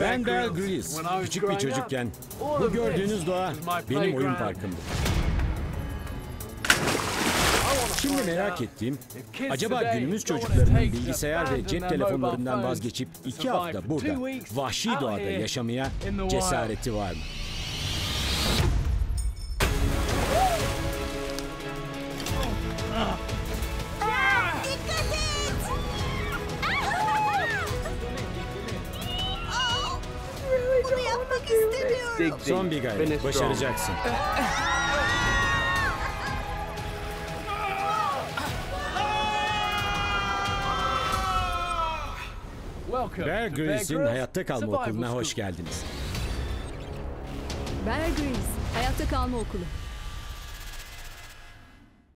Ben Bear Grylls. Küçük bir çocukken bu gördüğünüz doğa benim oyun parkımdı. Şimdi merak ettiğim, acaba günümüz çocuklarının bilgisayar ve cep telefonlarından vazgeçip iki hafta burada, vahşi doğada yaşamaya cesareti var mı? Dikkat istemiyorum. Son bir gayret, başaracaksın. Bear Grylls'in Hayatta Kalma Okulu'na hoş geldiniz. Bear Grylls, Hayatta Kalma Okulu.